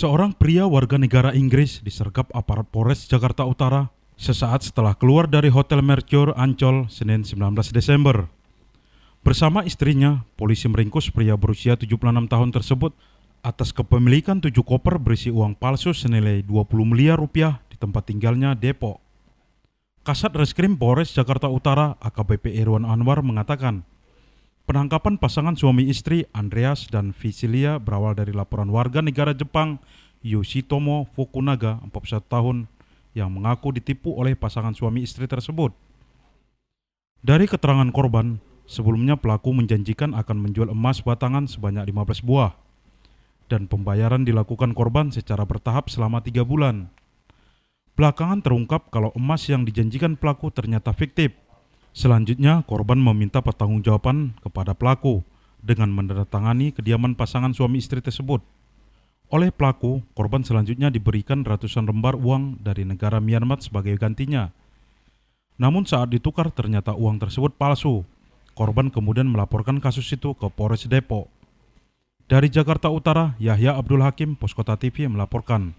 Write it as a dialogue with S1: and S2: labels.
S1: Seorang pria warga negara Inggris disergap aparat Polres Jakarta Utara sesaat setelah keluar dari Hotel Mercure Ancol Senin 19 Desember. Bersama istrinya, polisi meringkus pria berusia 76 tahun tersebut atas kepemilikan tujuh koper berisi uang palsu senilai 20 miliar rupiah di tempat tinggalnya Depok. Kasat Reskrim Polres Jakarta Utara AKBP Irwan Anwar mengatakan, Penangkapan pasangan suami istri Andreas dan Visilia berawal dari laporan warga negara Jepang Yoshitomo Fukunaga 41 tahun yang mengaku ditipu oleh pasangan suami istri tersebut. Dari keterangan korban, sebelumnya pelaku menjanjikan akan menjual emas batangan sebanyak 15 buah dan pembayaran dilakukan korban secara bertahap selama tiga bulan. Belakangan terungkap kalau emas yang dijanjikan pelaku ternyata fiktif Selanjutnya, korban meminta pertanggungjawaban kepada pelaku dengan menandatangani kediaman pasangan suami istri tersebut. Oleh pelaku, korban selanjutnya diberikan ratusan lembar uang dari negara Myanmar sebagai gantinya. Namun saat ditukar ternyata uang tersebut palsu. Korban kemudian melaporkan kasus itu ke Polres Depok. Dari Jakarta Utara, Yahya Abdul Hakim, Poskota TV melaporkan.